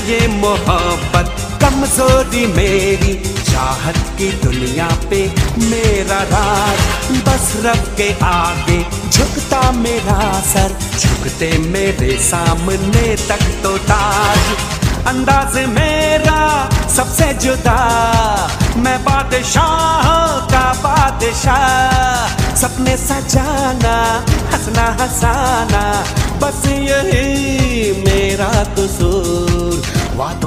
ये मोहब्बत, कमज़ोरी मेरी। चाहत की दुनिया पे मेरा राज। बस रब के आगे झुकता मेरा सर। झुकते मेरे सामने तक तो ताज। अंदाज मेरा सबसे जुदा। मैं बादशाह का बादशाह। सपने सजाना, हंसना हंसाना, बस यही मेरा कसूर। quatro.